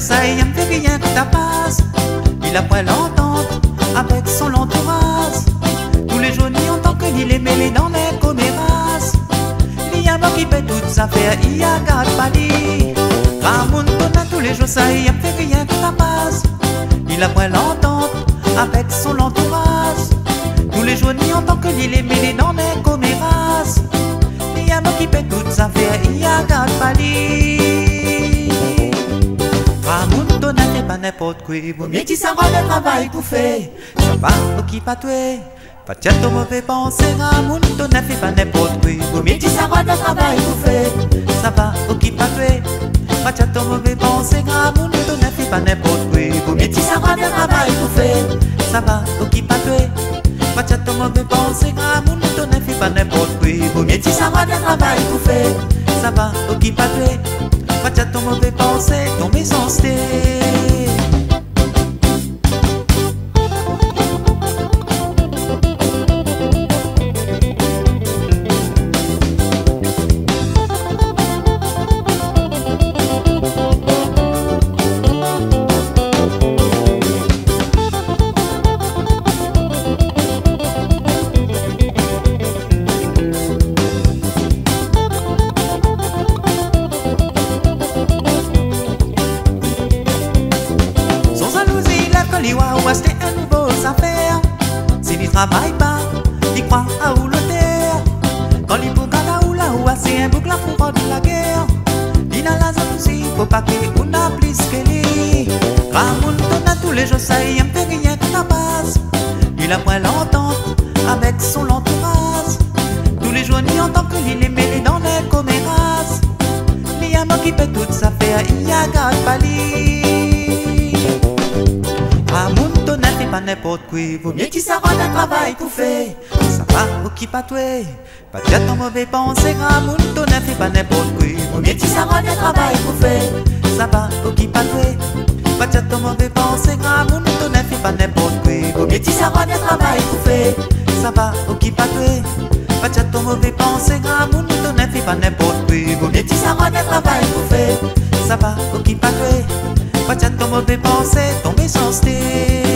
y me fait rien que ta passe. Il a pas l'entente avec son entourage. Tous les jours, ni en tant que il est mêlé dans les comméraces. Il y a moi qui paie toute sa affaires, il y a garde pas dit. Ramoun tous les jours, ça y me fait rien que ta passe. Il a pas l'entente avec son entourage. Tous les jours, ni en tant que il est mêlé dans les comméraces. N'importe quoi. Vaut mieux qu'il s'en le travail pour faire? Ça va, ok, pas toi. Pas de ton mauvais pensée, Ramoun donne fait pas n'importe quoi. Vaut mieux qu'il s'en le travail pour faire? Ça va, ok, pas toi. Pas de ton mauvais pensée, Ramoun donne fait pas n'importe quoi. Vaut mieux qu'il s'en le travail pour faire? Ça va, ok, pas toi. Pas de ton mauvais pensée, Ramoun donne fait pas n'importe quoi. Mieux s'en le travail pour faire? Ça va, ok, pas. Pas ton mauvais pensée, sté. Travaille pas, il croit à où le terre. Quand il bouge là ou là ou assez un boucle la fourre de la guerre. Il a la jalousie, faut pas qu'il ou n'a plus que lui. Ramoun donne tous les jours, ça y est, fait rien que la base. Il a moins l'entente avec son entourage. Tous les jours, ni en tant que il est mêlé dans les comméraces. Il y a qui paie toute sa affaire, il y a garde n'importe quoi, vaut mieux qu'il s'arrête un travail pour faire. Ça va, ok, pas toi. Pas de ton mauvais pensée, Ramoun donne fait pas n'importe quoi, vaut mieux qu'il s'arrête un travail pour faire. Ça va, ok, pas toi. Pas de ton mauvais pensée, Ramoun donne fait pas n'importe quoi, vaut mieux qu'il s'arrête un travail pour faire. Ça va, ok, pas toi. Pas de ton mauvais pensée, Ramoun donne fait pas n'importe quoi, vaut mieux qu'il s'arrête un travail pour faire. Ça va, ok, pas toi. Pas de ton mauvais pensée, tomber sans sté.